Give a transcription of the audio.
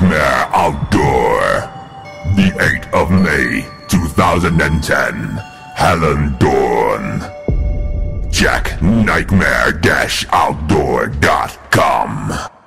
Nightmare Outdoor. The 8th of May, 2010. Helen Dawn. Jack Nightmare-Outdoor.com.